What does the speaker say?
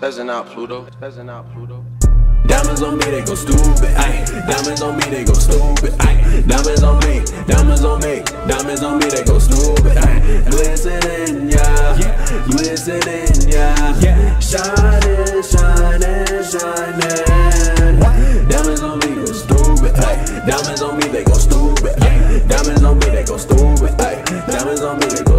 Spazzing out Pluto. Spazzing out Pluto. Diamonds on me, they go stupid. Ay. Diamonds on me, they go stupid. Ay. Diamonds on me, diamonds on me, diamonds on me, they go stupid. Ay. Glistening, yeah, glistening, yeah, shining, shining, shining. Diamonds on me go stupid. Ay. Diamonds on me, they go stupid. Ay. Diamonds on me, they go stupid. Ay. Diamonds on me, they go.